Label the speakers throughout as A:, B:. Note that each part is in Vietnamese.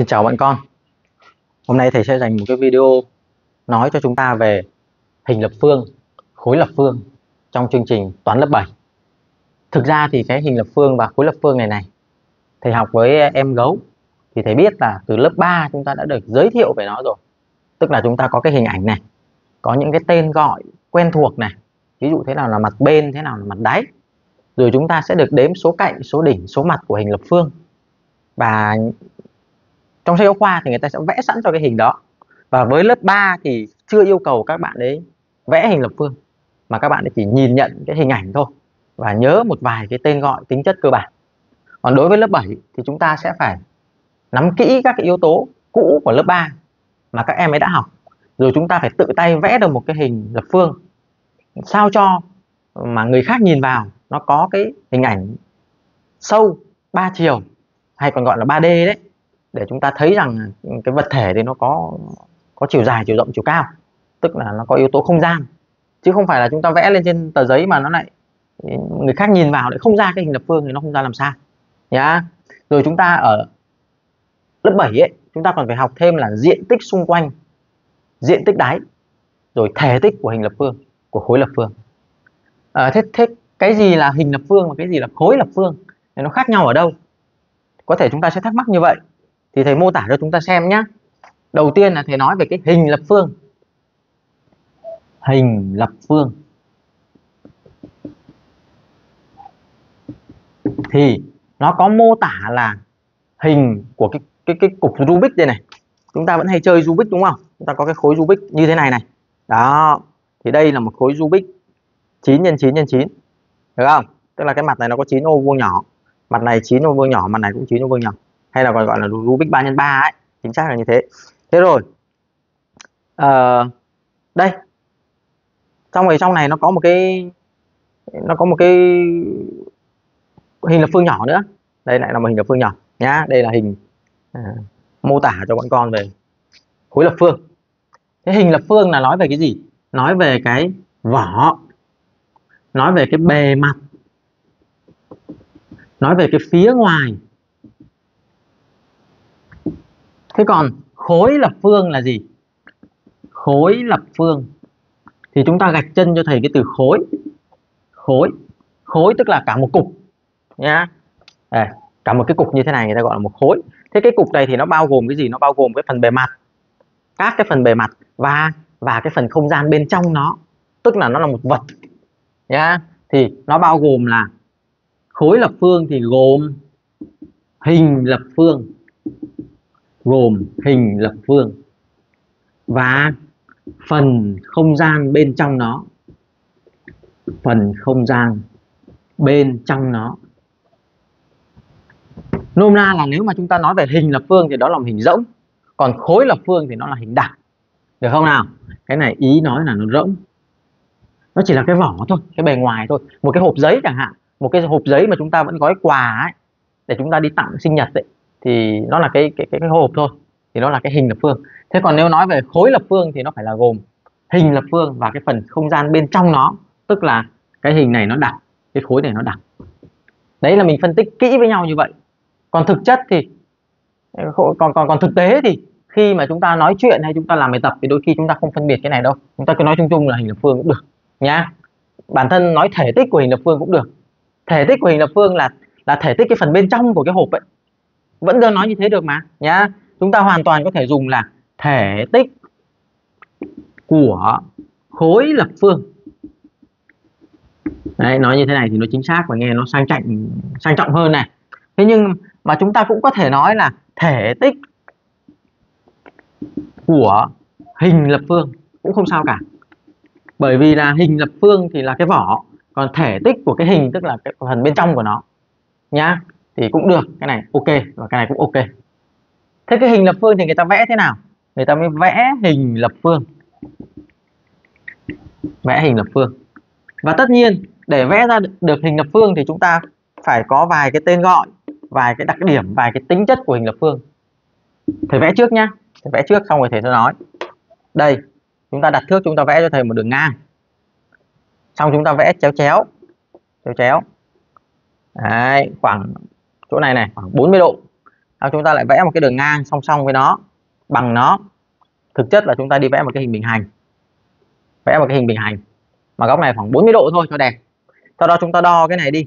A: Xin chào bạn con. Hôm nay thầy sẽ dành một cái video nói cho chúng ta về hình lập phương, khối lập phương trong chương trình toán lớp 7. Thực ra thì cái hình lập phương và khối lập phương này này thầy học với em gấu thì thầy biết là từ lớp 3 chúng ta đã được giới thiệu về nó rồi. Tức là chúng ta có cái hình ảnh này, có những cái tên gọi quen thuộc này. Ví dụ thế nào là mặt bên, thế nào là mặt đáy. Rồi chúng ta sẽ được đếm số cạnh, số đỉnh, số mặt của hình lập phương. Và trong sách giáo khoa thì người ta sẽ vẽ sẵn cho cái hình đó. Và với lớp 3 thì chưa yêu cầu các bạn đấy vẽ hình lập phương, mà các bạn chỉ nhìn nhận cái hình ảnh thôi và nhớ một vài cái tên gọi, tính chất cơ bản. Còn đối với lớp 7 thì chúng ta sẽ phải nắm kỹ các cái yếu tố cũ của lớp 3 mà các em ấy đã học, rồi chúng ta phải tự tay vẽ được một cái hình lập phương sao cho mà người khác nhìn vào nó có cái hình ảnh sâu, ba chiều, hay còn gọi là 3D đấy để chúng ta thấy rằng cái vật thể thì nó có có chiều dài chiều rộng chiều cao. Tức là nó có yếu tố không gian. Chứ không phải là chúng ta vẽ lên trên tờ giấy mà nó lại người khác nhìn vào lại không ra cái hình lập phương thì nó không ra làm sao. Nhá. Rồi chúng ta ở lớp 7 ấy chúng ta còn phải học thêm là diện tích xung quanh diện tích đáy rồi thể tích của hình lập phương của khối lập phương. À, thế thế cái gì là hình lập phương và cái gì là khối lập phương thì nó khác nhau ở đâu? Có thể chúng ta sẽ thắc mắc như vậy thì thầy mô tả cho chúng ta xem nhé đầu tiên là thầy nói về cái hình lập phương. Hình lập phương. Thì nó có mô tả là hình của cái cái cái cục Rubik đây này. Chúng ta vẫn hay chơi Rubik đúng không? Chúng ta có cái khối Rubik như thế này này. Đó. Thì đây là một khối Rubik 9 x 9 x 9 được không? Tức là cái mặt này nó có 9 ô vuông nhỏ. Mặt này 9 ô vuông nhỏ, mặt này cũng 9 ô vuông nhỏ hay là còn gọi là Rubik 3 x 3 ấy chính xác là như thế. Thế rồi à, đây trong này trong này nó có một cái nó có một cái hình lập phương nhỏ nữa. Đây lại là một hình lập phương nhỏ nhá. Đây là hình à, mô tả cho bọn con về khối lập phương. Cái hình lập phương là nói về cái gì? Nói về cái vỏ nói về cái bề mặt nói về cái phía ngoài thế còn khối lập phương là gì? Khối lập phương. Thì chúng ta gạch chân cho thầy cái từ khối. Khối. Khối tức là cả một cục. Nhá. À cả một cái cục như thế này người ta gọi là một khối. Thế cái cục này thì nó bao gồm cái gì? Nó bao gồm cái phần bề mặt. Các cái phần bề mặt và và cái phần không gian bên trong nó. Tức là nó là một vật. Nhá. Thì nó bao gồm là khối lập phương thì gồm hình lập phương gồm hình lập phương và phần không gian bên trong nó. Phần không gian bên trong nó. Nôm na là nếu mà chúng ta nói về hình lập phương thì đó là một hình rỗng, còn khối lập phương thì nó là hình đặc được không nào? Cái này ý nói là nó rỗng. Nó chỉ là cái vỏ thôi, cái bề ngoài thôi. Một cái hộp giấy chẳng hạn. Một cái hộp giấy mà chúng ta vẫn gói quà ấy, để chúng ta đi tặng sinh nhật ấy thì nó là cái cái cái, cái hộp thôi thì nó là cái hình lập phương. Thế còn nếu nói về khối lập phương thì nó phải là gồm hình lập phương và cái phần không gian bên trong nó tức là cái hình này nó đặc cái khối này nó đặc đấy là mình phân tích kỹ với nhau như vậy. Còn thực chất thì còn còn còn thực tế thì khi mà chúng ta nói chuyện hay chúng ta làm bài tập thì đôi khi chúng ta không phân biệt cái này đâu. Chúng ta cứ nói chung chung là hình lập phương cũng được nhá. Bản thân nói thể tích của hình lập phương cũng được. Thể tích của hình lập phương là là thể tích cái phần bên trong của cái hộp ấy vẫn đơn nói như thế được mà nhá. Chúng ta hoàn toàn có thể dùng là thể tích của khối lập phương. Đấy, nói như thế này thì nó chính xác và nghe nó sang trọng sang trọng hơn này. Thế nhưng mà chúng ta cũng có thể nói là thể tích của hình lập phương cũng không sao cả. Bởi vì là hình lập phương thì là cái vỏ còn thể tích của cái hình tức là cái phần bên trong của nó nhá thì cũng được. Cái này ok và cái này cũng ok. Thế cái hình lập phương thì người ta vẽ thế nào? Người ta mới vẽ hình lập phương. Vẽ hình lập phương. Và tất nhiên để vẽ ra được hình lập phương thì chúng ta phải có vài cái tên gọi vài cái đặc điểm vài cái tính chất của hình lập phương. Thầy vẽ trước nhá. Thầy vẽ trước xong rồi thầy sẽ nói. Đây chúng ta đặt thước chúng ta vẽ cho thầy một đường ngang. Xong chúng ta vẽ chéo chéo chéo chéo. Đấy, khoảng chỗ này này khoảng 40 độ. Đó, chúng ta lại vẽ một cái đường ngang song song với nó bằng nó. Thực chất là chúng ta đi vẽ một cái hình bình hành. Vẽ một cái hình bình hành. Mà góc này khoảng 40 độ thôi cho đẹp. Sau đó chúng ta đo cái này đi.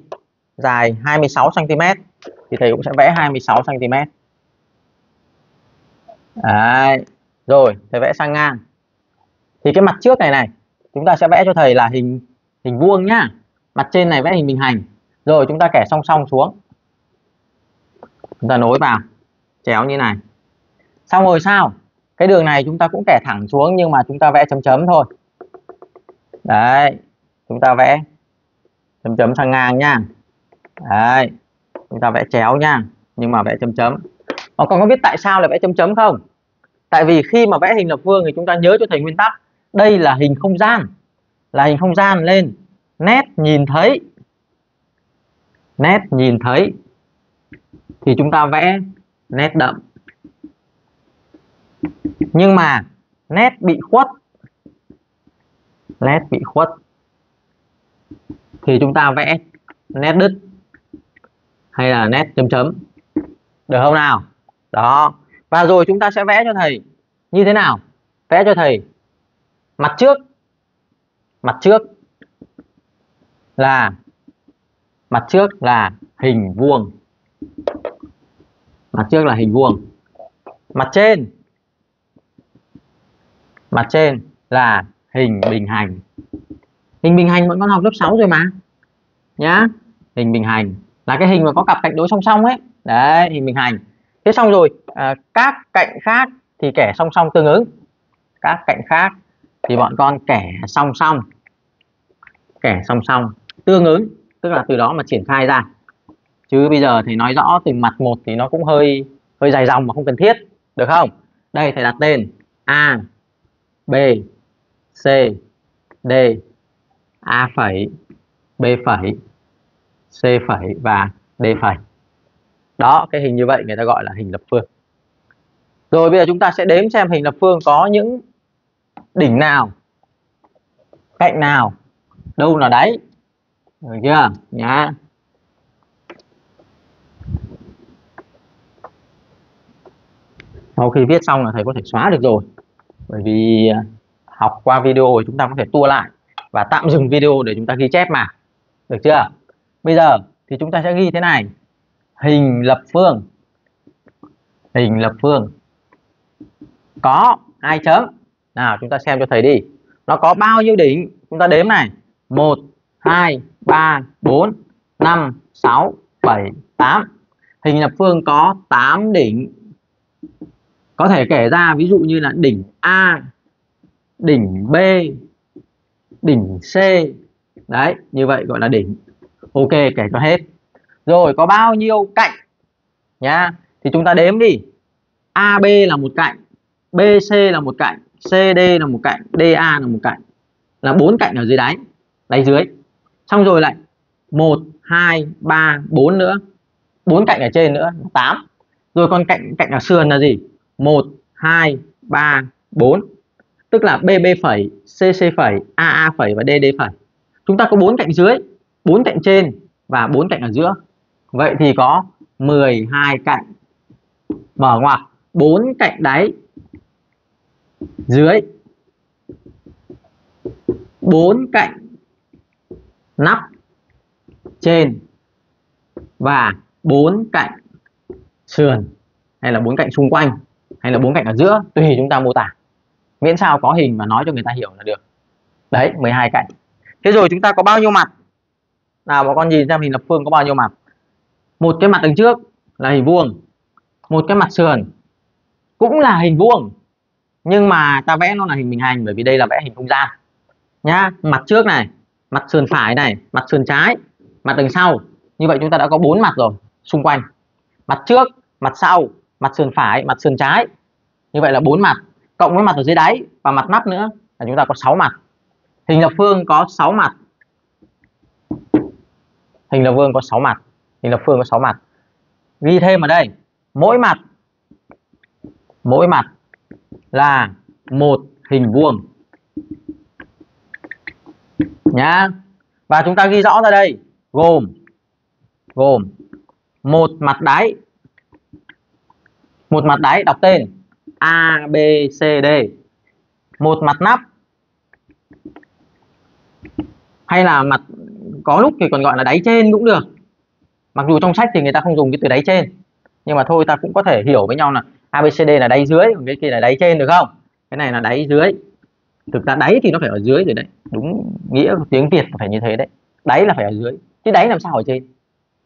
A: Dài 26 cm thì thầy cũng sẽ vẽ 26 cm Đấy. rồi thầy vẽ sang ngang. Thì cái mặt trước này này chúng ta sẽ vẽ cho thầy là hình hình vuông nhá. Mặt trên này vẽ hình bình hành. Rồi chúng ta kẻ song song xuống chúng ta nối vào, chéo như này. Xong rồi sao? Cái đường này chúng ta cũng kẻ thẳng xuống nhưng mà chúng ta vẽ chấm chấm thôi. Đấy, chúng ta vẽ chấm chấm sang ngang nha. Đấy, chúng ta vẽ chéo nha, nhưng mà vẽ chấm chấm. Mà còn có biết tại sao lại vẽ chấm chấm không? Tại vì khi mà vẽ hình lập phương thì chúng ta nhớ cho thầy nguyên tắc, đây là hình không gian. Là hình không gian lên. Nét nhìn thấy. Nét nhìn thấy thì chúng ta vẽ nét đậm. Nhưng mà nét bị khuất, nét bị khuất, thì chúng ta vẽ nét đứt hay là nét chấm chấm. Được không nào? Đó. Và rồi chúng ta sẽ vẽ cho thầy như thế nào? Vẽ cho thầy mặt trước. Mặt trước là, mặt trước là hình vuông mặt trước là hình vuông. Mặt trên. Mặt trên là hình bình hành. Hình bình hành vẫn con học lớp 6 rồi mà. Nhá. Hình bình hành là cái hình mà có cặp cạnh đối song song ấy. Đấy hình bình hành. Thế xong rồi à, các cạnh khác thì kẻ song song tương ứng. Các cạnh khác thì bọn con kẻ song song. Kẻ song song tương ứng tức là từ đó mà triển khai ra chứ bây giờ thì nói rõ từng mặt một thì nó cũng hơi hơi dài dòng mà không cần thiết, được không? Đây, thầy đặt tên. A, b, c, d. A phẩy, b phẩy, c phẩy và d phẩy. Đó, cái hình như vậy người ta gọi là hình lập phương. Rồi, bây giờ chúng ta sẽ đếm xem hình lập phương có những đỉnh nào, cạnh nào, đâu là đáy. Được chưa? Nhá. Sau khi viết xong là thầy có thể xóa được rồi. Bởi vì à, học qua video thì chúng ta có thể tua lại và tạm dừng video để chúng ta ghi chép mà. Được chưa? Bây giờ thì chúng ta sẽ ghi thế này. Hình lập phương. Hình lập phương. Có hai chấm. Nào, chúng ta xem cho thầy đi. Nó có bao nhiêu đỉnh? Chúng ta đếm này. 1 2 3 4 5 6 7 8 hình lập phương có 8 đỉnh có thể kể ra ví dụ như là đỉnh A, đỉnh B, đỉnh C. Đấy, như vậy gọi là đỉnh. Ok, kể cho hết. Rồi, có bao nhiêu cạnh? Nhá, thì chúng ta đếm đi. AB là một cạnh BC là một cạnh CD là một cạnh DA là một cạnh. Là bốn cạnh ở dưới đáy đáy dưới. Xong rồi lại, một, hai, ba, bốn nữa. Bốn cạnh ở trên nữa 8 rồi còn cạnh cạnh ở sườn là gì? 1 2 3 4 tức là BB phẩy CC phẩy AA phẩy và DD phẩy. Chúng ta có bốn cạnh dưới, bốn cạnh trên và bốn cạnh ở giữa. Vậy thì có 12 cạnh. Mở ngoặc bốn cạnh đáy, dưới. Bốn cạnh nắp trên và bốn cạnh sườn. Hay là bốn cạnh xung quanh hay là bốn cạnh ở giữa, tùy chúng ta mô tả. Miễn sao có hình mà nói cho người ta hiểu là được. Đấy 12 cạnh. Thế rồi chúng ta có bao nhiêu mặt? Nào, bọn con nhìn xem hình lập phương có bao nhiêu mặt. Một cái mặt đằng trước là hình vuông, một cái mặt sườn cũng là hình vuông. Nhưng mà ta vẽ nó là hình bình hành bởi vì đây là vẽ hình không gian. Nhá, mặt trước này, mặt sườn phải này, mặt sườn trái, mặt đằng sau. Như vậy chúng ta đã có bốn mặt rồi, xung quanh. Mặt trước, mặt sau mặt sườn phải, mặt sườn trái. Như vậy là bốn mặt, cộng với mặt ở dưới đáy và mặt nắp nữa là chúng ta có 6 mặt. Hình lập phương có 6 mặt. Hình lập phương có 6 mặt, hình lập phương có 6 mặt. Ghi thêm ở đây, mỗi mặt mỗi mặt là một hình vuông. Nhá. Và chúng ta ghi rõ ra đây, gồm gồm một mặt đáy một mặt đáy, đọc tên. A, B, C, D. Một mặt nắp. Hay là mặt có lúc thì còn gọi là đáy trên cũng được. Mặc dù trong sách thì người ta không dùng cái từ đáy trên. Nhưng mà thôi, ta cũng có thể hiểu với nhau là ABCD là đáy dưới, còn cái kia là đáy trên được không? Cái này là đáy dưới. Thực ra đáy thì nó phải ở dưới rồi đấy. Đúng nghĩa tiếng Việt phải như thế đấy. Đáy là phải ở dưới. Chứ đáy làm sao ở trên?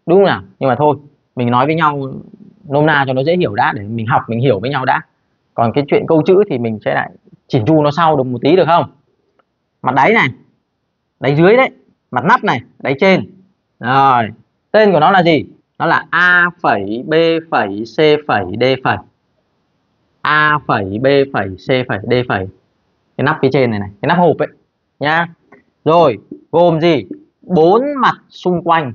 A: Đúng không nào? Nhưng mà thôi, mình nói với nhau nôm na cho nó dễ hiểu đã, để mình học, mình hiểu với nhau đã. Còn cái chuyện câu chữ thì mình sẽ lại chỉnh chu nó sau được một tí được không? Mặt đáy này, đáy dưới đấy, mặt nắp này, đáy trên. Rồi, tên của nó là gì? Nó là a phẩy b phẩy c phẩy d phẩy. A phẩy b phẩy c phẩy d phẩy. Cái nắp phía trên này này, cái nắp hộp ấy, nhá. Rồi, gồm gì? Bốn mặt xung quanh.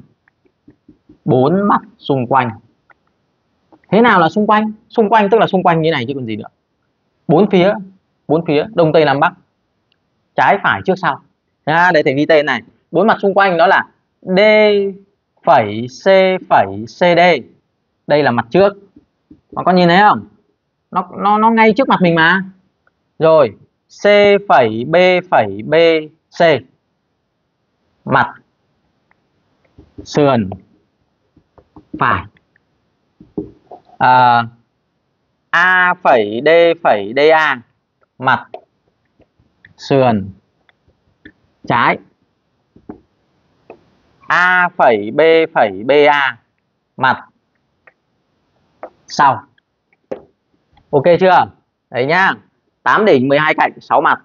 A: Bốn mặt xung quanh thế nào là xung quanh? Xung quanh tức là xung quanh như này chứ còn gì nữa. Bốn phía bốn phía đông tây nam bắc. Trái phải trước sau. À, để thầy ghi tên này. Bốn mặt xung quanh đó là d phẩy c phẩy cd đây là mặt trước. Mà con nhìn thấy không? Nó nó nó ngay trước mặt mình mà. Rồi c phẩy b phẩy b c. Mặt sườn phải à, a phẩy d phẩy da mặt sườn trái. A phẩy b phẩy ba mặt sau. Ok chưa? Đấy nhá. 8 đỉnh 12 cạnh 6 mặt.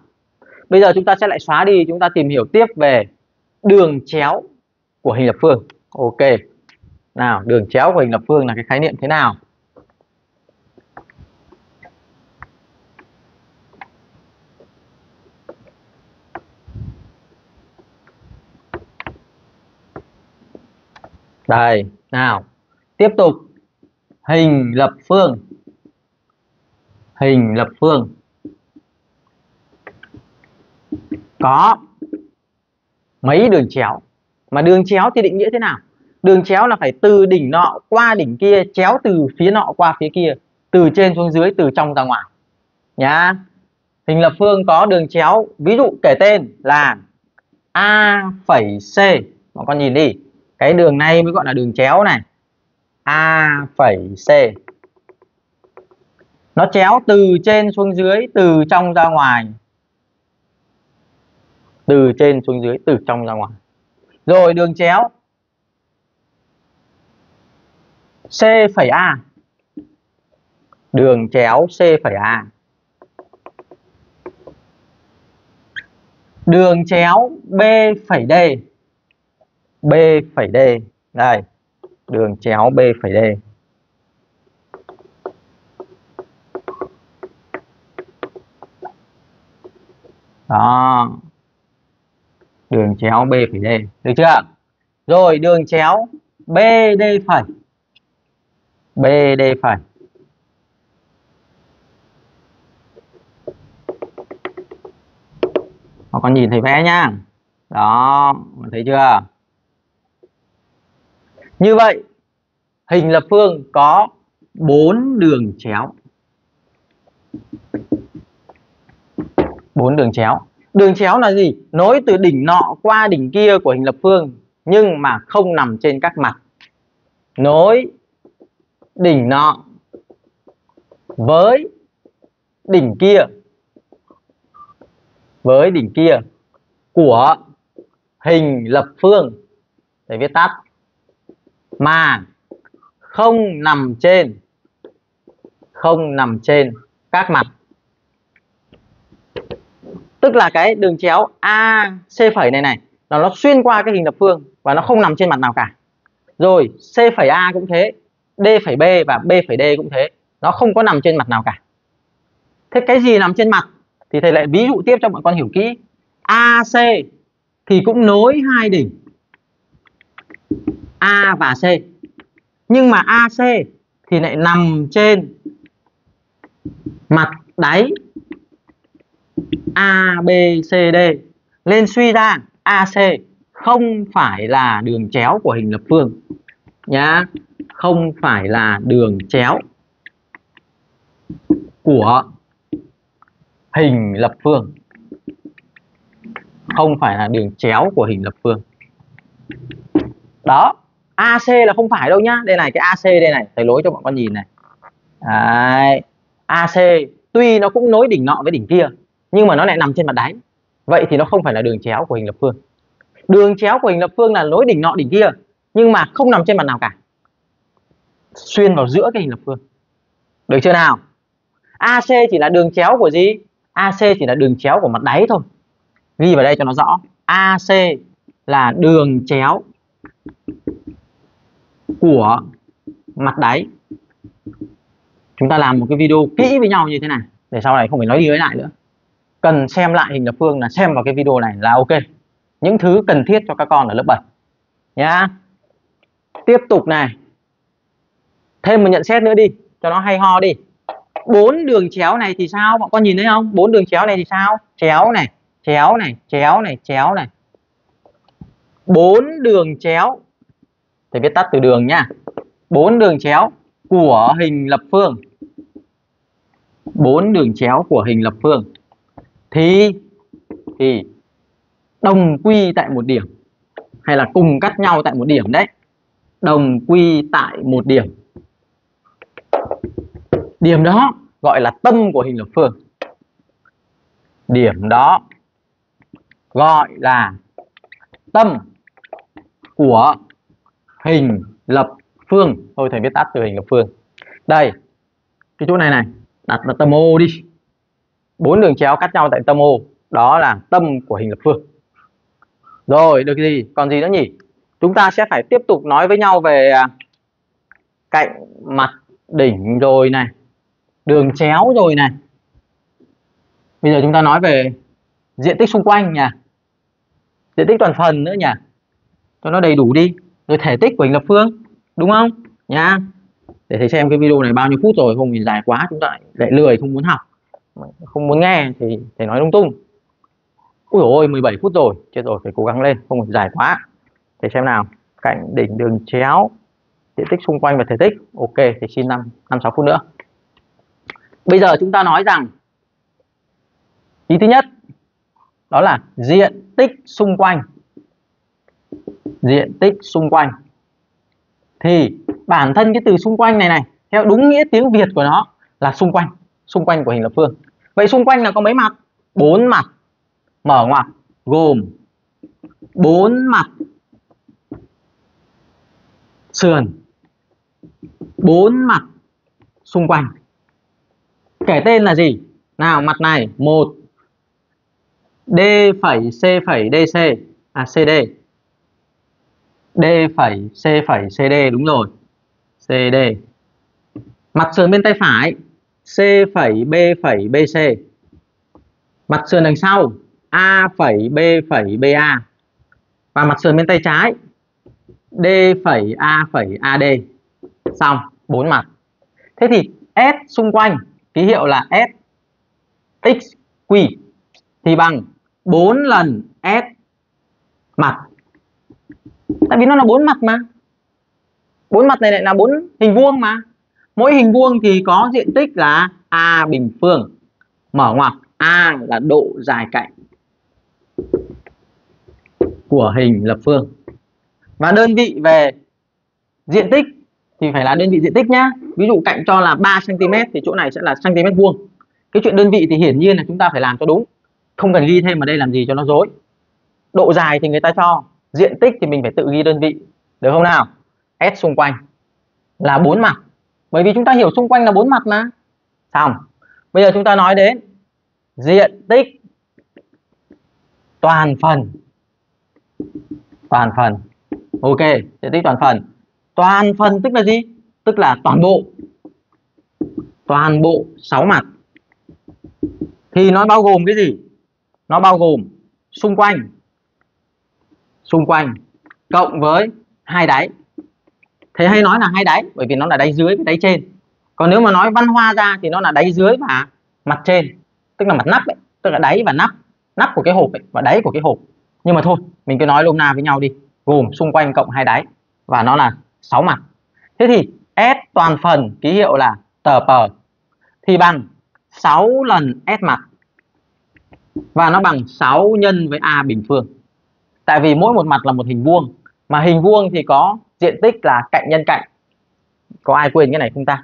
A: Bây giờ chúng ta sẽ lại xóa đi chúng ta tìm hiểu tiếp về đường chéo của hình lập phương. Ok. Nào đường chéo của hình lập phương là cái khái niệm thế nào? Đây, nào. Tiếp tục. Hình lập phương. Hình lập phương. Có. Mấy đường chéo? Mà đường chéo thì định nghĩa thế nào? Đường chéo là phải từ đỉnh nọ qua đỉnh kia, chéo từ phía nọ qua phía kia, từ trên xuống dưới, từ trong ra ngoài. Nhá. Hình lập phương có đường chéo. Ví dụ kể tên là a phẩy c. Mọi con nhìn đi cái đường này mới gọi là đường chéo này. A phẩy c. Nó chéo từ trên xuống dưới, từ trong ra ngoài. Từ trên xuống dưới, từ trong ra ngoài. Rồi đường chéo. C phẩy A. Đường chéo C phẩy A. Đường chéo B phẩy D. B phẩy D. Đây, đường chéo B phẩy D. Đó. Đường chéo B phẩy D. Được chưa? Rồi, đường chéo BD phẩy. BD phẩy. Mà con nhìn thấy vẽ nhá. Đó thấy chưa? Như vậy, hình lập phương có bốn đường chéo. Bốn đường chéo. Đường chéo là gì? Nối từ đỉnh nọ qua đỉnh kia của hình lập phương, nhưng mà không nằm trên các mặt. Nối đỉnh nọ với đỉnh kia. Với đỉnh kia của hình lập phương. Để viết tắt mà không nằm trên, không nằm trên các mặt. Tức là cái đường chéo AC phẩy này này, là nó xuyên qua cái hình lập phương và nó không nằm trên mặt nào cả. Rồi, C phẩy A cũng thế, D phẩy B và B phẩy D cũng thế, nó không có nằm trên mặt nào cả. Thế cái gì nằm trên mặt? Thì thầy lại ví dụ tiếp cho mọi con hiểu kỹ. AC thì cũng nối hai đỉnh. A và C. Nhưng mà AC thì lại nằm trên mặt đáy ABCD nên suy ra AC không phải là đường chéo của hình lập phương nhá. Không phải là đường chéo của hình lập phương. Không phải là đường chéo của hình lập phương. Đó. AC là không phải đâu nhá. Đây này, cái AC đây này, thầy lối cho bọn con nhìn này. Đấy. AC tuy nó cũng nối đỉnh nọ với đỉnh kia, nhưng mà nó lại nằm trên mặt đáy. Vậy thì nó không phải là đường chéo của hình lập phương. Đường chéo của hình lập phương là nối đỉnh nọ, đỉnh kia, nhưng mà không nằm trên mặt nào cả. Xuyên vào giữa cái hình lập phương. Được chưa nào? AC chỉ là đường chéo của gì? AC chỉ là đường chéo của mặt đáy thôi. Ghi vào đây cho nó rõ. AC là đường chéo của mặt đáy. Chúng ta làm một cái video kỹ với nhau như thế này, để sau này không phải nói đi nói lại nữa. Cần xem lại hình lập phương là xem vào cái video này là ok. Những thứ cần thiết cho các con ở lớp 7 nhá. Tiếp tục này. Thêm một nhận xét nữa đi, cho nó hay ho đi. Bốn đường chéo này thì sao? Bọn con nhìn thấy không? Bốn đường chéo này thì sao? Chéo này chéo này chéo này chéo này. Bốn đường chéo thầy viết tắt từ đường nhá bốn đường chéo của hình lập phương. Bốn đường chéo của hình lập phương. Thì thì đồng quy tại một điểm. Hay là cùng cắt nhau tại một điểm đấy. Đồng quy tại một điểm. Điểm đó gọi là tâm của hình lập phương. Điểm đó gọi là tâm của hình lập phương. Thôi, thầy viết tắt từ hình lập phương. Đây, cái chỗ này này, đặt là tâm O đi. Bốn đường chéo cắt nhau tại tâm O đó là tâm của hình lập phương. Rồi, được gì? Còn gì nữa nhỉ? Chúng ta sẽ phải tiếp tục nói với nhau về à, cạnh mặt đỉnh rồi này, đường chéo rồi này. Bây giờ chúng ta nói về diện tích xung quanh nhỉ diện tích toàn phần nữa nhỉ cho nó đầy đủ đi rồi thể tích của hình lập phương, đúng không? Nhá để thầy xem cái video này bao nhiêu phút rồi, không thì dài quá, chúng ta lại lười, không muốn học. Không muốn nghe thì thầy nói lung tung. Ui ôi 17 phút rồi. Chết rồi, phải cố gắng lên, không phải dài quá. Thầy xem nào. Cạnh đỉnh đường chéo, diện tích xung quanh và thể tích. Ok thì xin năm năm sáu phút nữa. Bây giờ chúng ta nói rằng, ý thứ nhất, đó là diện tích xung quanh diện tích xung quanh. Thì bản thân cái từ xung quanh này này, theo đúng nghĩa tiếng Việt của nó là xung quanh xung quanh của hình lập phương. Vậy xung quanh là có mấy mặt? Bốn mặt. Mở ngoặc, gồm bốn mặt. Sườn, bốn mặt xung quanh. Kể tên là gì? Nào, mặt này, một, d phẩy c phẩy dc à cd d phẩy, c phẩy cd đúng rồi. Cd mặt sườn bên tay phải. C phẩy, b phẩy bc mặt sườn đằng sau. A phẩy, b phẩy ba và mặt sườn bên tay trái. D phẩy, a phẩy ad xong, bốn mặt. Thế thì s xung quanh, ký hiệu là s x thì bằng 4 lần s mặt tại vì nó là bốn mặt mà. Bốn mặt này lại là bốn hình vuông mà. Mỗi hình vuông thì có diện tích là a bình phương. Mở ngoặc, a là độ dài cạnh của hình lập phương. Và đơn vị về diện tích thì phải là đơn vị diện tích nhá. Ví dụ cạnh cho là 3 cm thì chỗ này sẽ là cm vuông. Cái chuyện đơn vị thì hiển nhiên là chúng ta phải làm cho đúng. Không cần ghi thêm vào đây làm gì cho nó dối. Độ dài thì người ta cho diện tích thì mình phải tự ghi đơn vị, được không nào? S xung quanh là bốn mặt. Bởi vì chúng ta hiểu xung quanh là bốn mặt mà. Xong. Bây giờ chúng ta nói đến diện tích toàn phần. Toàn phần. Ok, diện tích toàn phần. Toàn phần tức là gì? Tức là toàn bộ. Toàn bộ 6 mặt. Thì nó bao gồm cái gì? Nó bao gồm xung quanh xung quanh cộng với hai đáy. Thế hay nói là hai đáy bởi vì nó là đáy dưới với đáy trên. Còn nếu mà nói văn hoa ra thì nó là đáy dưới và mặt trên tức là mặt nắp ấy, tức là đáy và nắp nắp của cái hộp ấy, và đáy của cái hộp. Nhưng mà thôi mình cứ nói lôm na với nhau đi gồm xung quanh cộng hai đáy và nó là 6 mặt. Thế thì S toàn phần ký hiệu là tờ pờ thì bằng 6 lần S mặt. Và nó bằng 6 nhân với A bình phương tại vì mỗi một mặt là một hình vuông, mà hình vuông thì có diện tích là cạnh nhân cạnh. Có ai quên cái này không ta?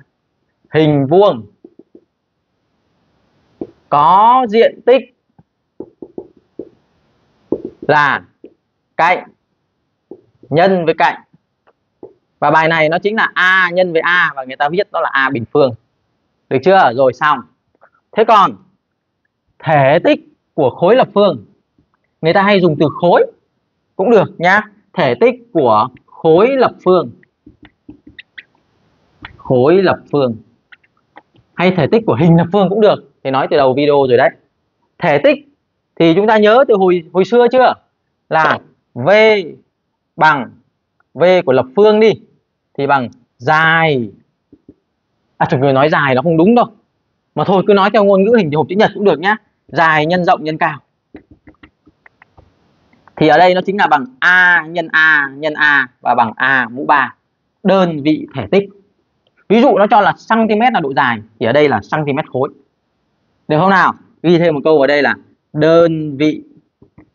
A: Hình vuông có diện tích là cạnh nhân với cạnh. Và bài này nó chính là a nhân với a và người ta viết đó là a bình phương. Được chưa? Rồi xong. Thế còn thể tích của khối lập phương, người ta hay dùng từ khối cũng được nhá. Thể tích của khối lập phương. Khối lập phương. Hay thể tích của hình lập phương cũng được. Thì nói từ đầu video rồi đấy. Thể tích thì chúng ta nhớ từ hồi hồi xưa chưa? Là v bằng v của lập phương đi. Thì bằng dài. À chúng người nói dài nó không đúng đâu. Mà thôi, cứ nói theo ngôn ngữ hình hộp chữ nhật cũng được nhá. Dài nhân rộng nhân cao thì ở đây nó chính là bằng a nhân a nhân a và bằng a mũ 3 đơn vị thể tích. Ví dụ nó cho là cm là độ dài, thì ở đây là cm khối. Được không nào? Ghi thêm một câu ở đây là đơn vị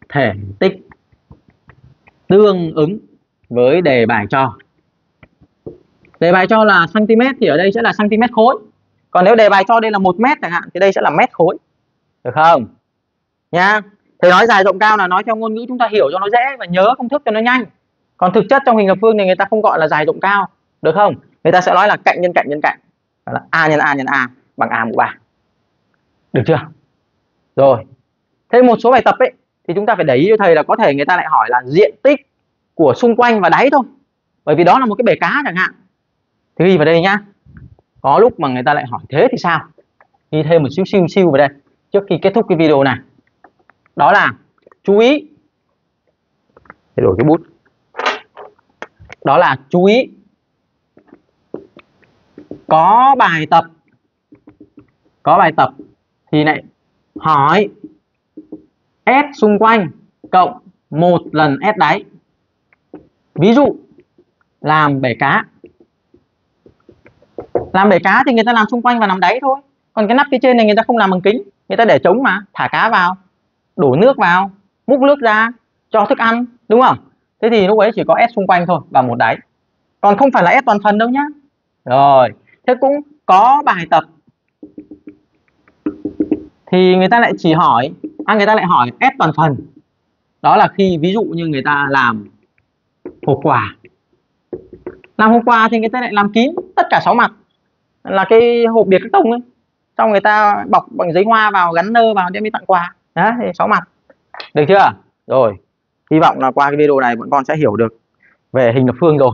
A: thể tích tương ứng với đề bài cho. Đề bài cho là cm thì ở đây sẽ là cm khối. Còn nếu đề bài cho đây là một mét chẳng hạn, thì đây sẽ là mét khối. Được không? Nha thầy nói dài rộng cao là nói theo ngôn ngữ chúng ta hiểu cho nó dễ và nhớ công thức cho nó nhanh. Còn thực chất trong hình lập phương này người ta không gọi là dài rộng cao, được không? Người ta sẽ nói là cạnh nhân cạnh nhân cạnh. Là a nhân a nhân a bằng a mũ ba. Được chưa? Rồi. Thêm một số bài tập ấy, thì chúng ta phải để ý cho thầy là có thể người ta lại hỏi là diện tích của xung quanh và đáy thôi. Bởi vì đó là một cái bể cá chẳng hạn. Thì ghi vào đây nhá. Có lúc mà người ta lại hỏi thế thì sao? Ghi thêm một xíu xíu xíu vào đây. Trước khi kết thúc cái video này đó là, chú ý. Thay đổi cái bút. Đó là chú ý. Có bài tập. Có bài tập thì lại hỏi S xung quanh cộng một lần S đáy. Ví dụ, làm bể cá. Làm bể cá thì người ta làm xung quanh và làm đáy thôi. Còn cái nắp phía trên này người ta không làm bằng kính. Người ta để trống mà, thả cá vào đổ nước vào múc nước ra cho thức ăn đúng không? Thế thì lúc ấy chỉ có S xung quanh thôi và một đáy. Còn không phải là S toàn phần đâu nhá. Rồi thế cũng có bài tập. Thì người ta lại chỉ hỏi à, người ta lại hỏi S toàn phần. Đó là khi ví dụ như người ta làm hộp quà. Làm hộp quà thì người ta lại làm kín tất cả sáu mặt. Là cái hộp biệt các tông ấy. Xong người ta bọc bằng giấy hoa vào gắn nơ vào đem đi tặng quà đó thì sáu mặt. Được chưa? Rồi. Hy vọng là qua cái video này bọn con sẽ hiểu được về hình lập phương rồi.